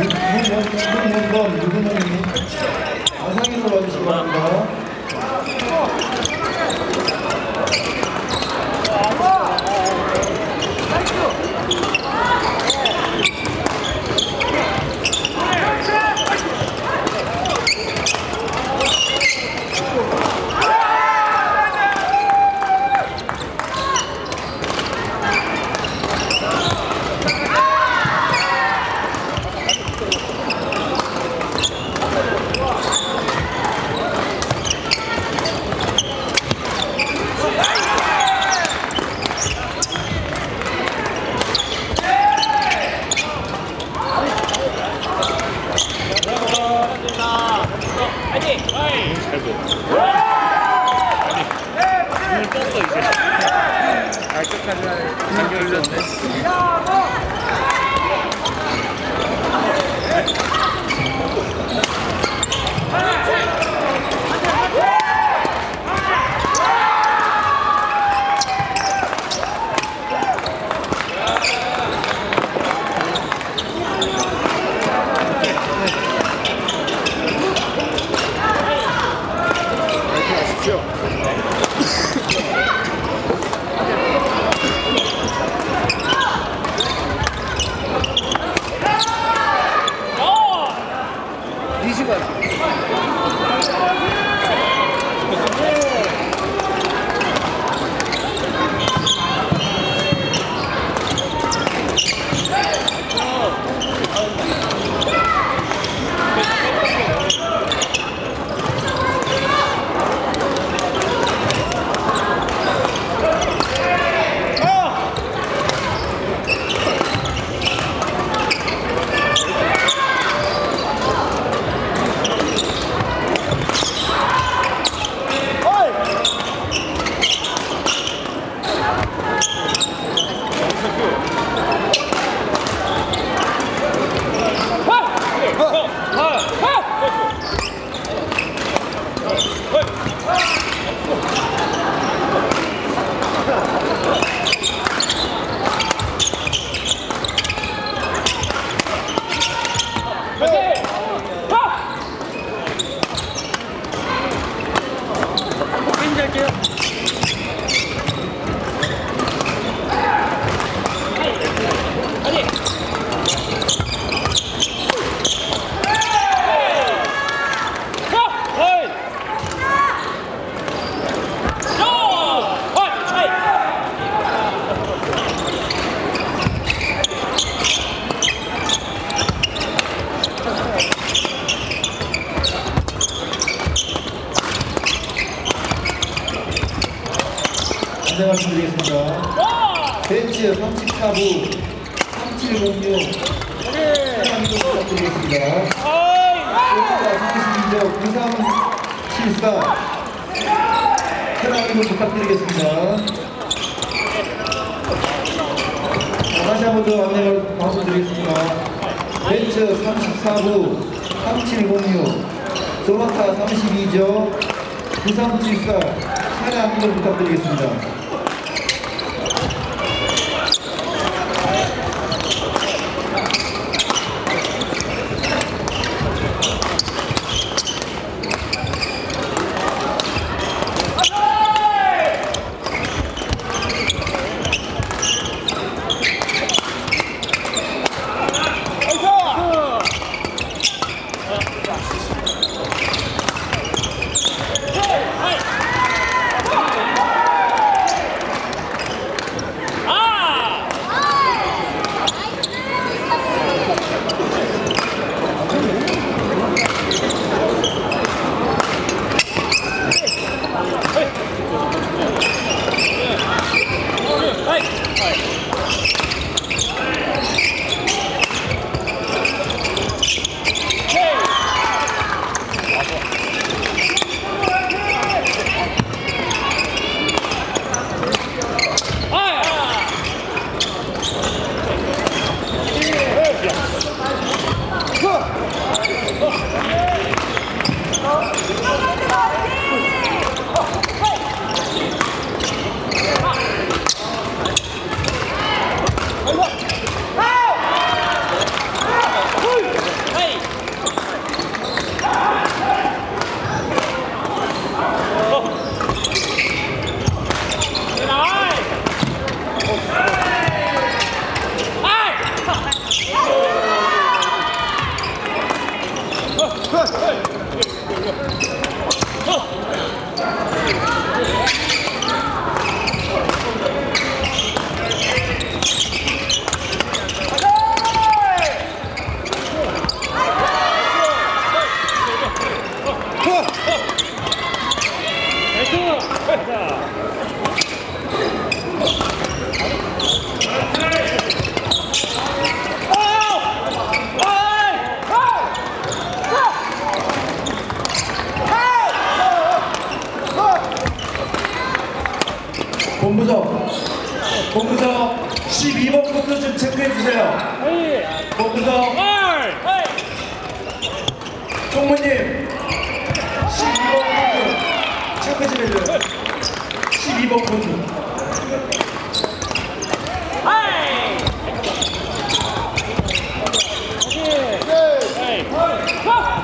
유근현범 유근현님 아상인으로 와주시기 바랍니다. 눈을 show. 9374 사랑도 부탁드리겠습니다. 자, 다시 한 번 더 안내 말씀드리겠습니다. 벤츠 34부 3706 소나타 32조 9374 차량 한번 부탁드리겠습니다. 성모님. 12번 포즈 체크 좀 해줘요 12번 포즈 Go!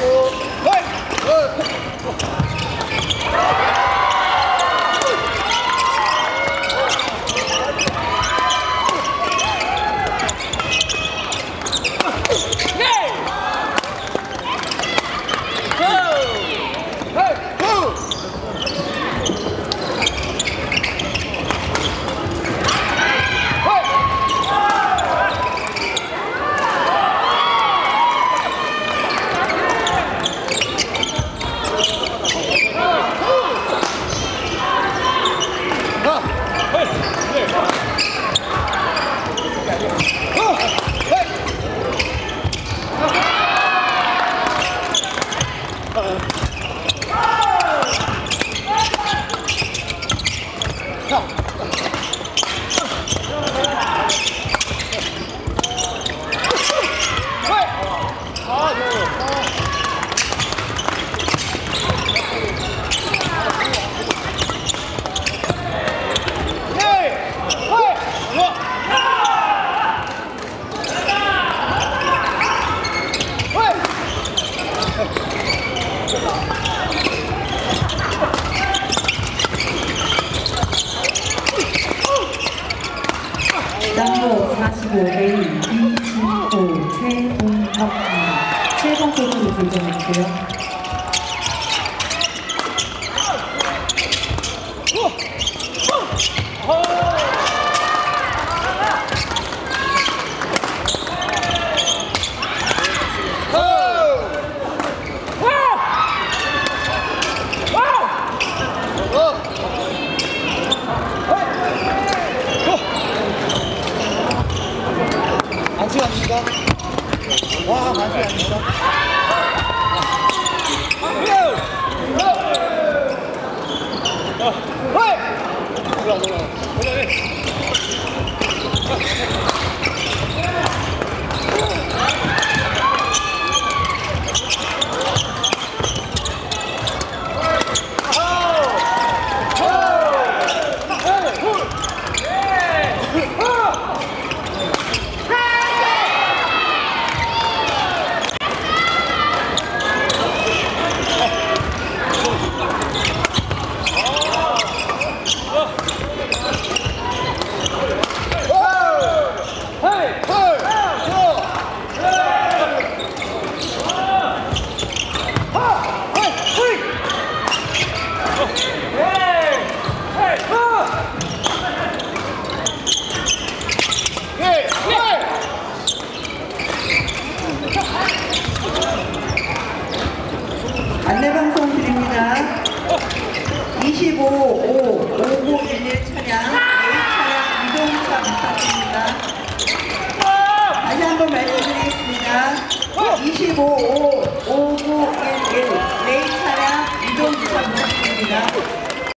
哦感觉